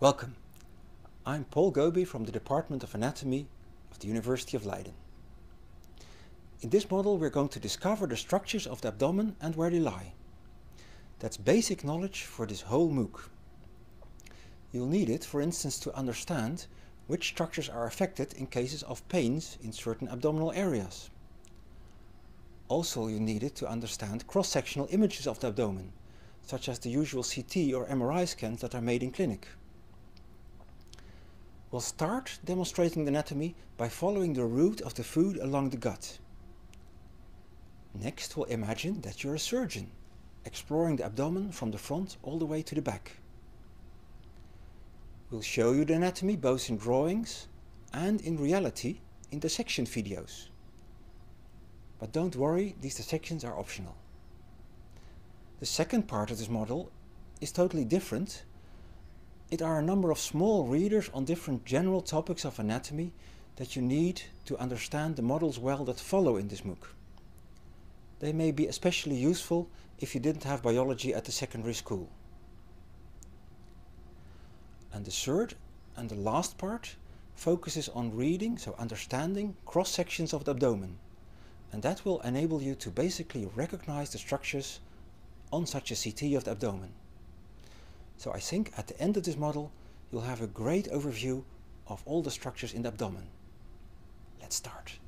Welcome. I'm Paul Gobée from the Department of Anatomy of the University of Leiden. In this model we're going to discover the structures of the abdomen and where they lie. That's basic knowledge for this whole MOOC. You'll need it, for instance, to understand which structures are affected in cases of pains in certain abdominal areas. Also you need it to understand cross-sectional images of the abdomen, such as the usual CT or MRI scans that are made in clinic. We'll start demonstrating the anatomy by following the route of the food along the gut. Next we'll imagine that you're a surgeon, exploring the abdomen from the front all the way to the back. We'll show you the anatomy both in drawings and in reality in dissection videos. But don't worry, these dissections are optional. The second part of this model is totally different it are a number of small readers on different general topics of anatomy that you need to understand the models well that follow in this MOOC. They may be especially useful if you didn't have biology at the secondary school. And the third and the last part focuses on reading, so understanding cross-sections of the abdomen. And that will enable you to basically recognize the structures on such a CT of the abdomen. So I think at the end of this model you'll have a great overview of all the structures in the abdomen. Let's start.